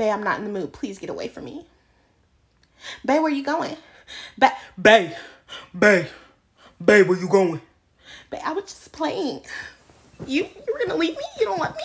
Bae, I'm not in the mood. Please get away from me. Bae, where you going? Bae, Bae, Bae, where you going? Bae, I was just playing. You, you're gonna leave me? You don't want me?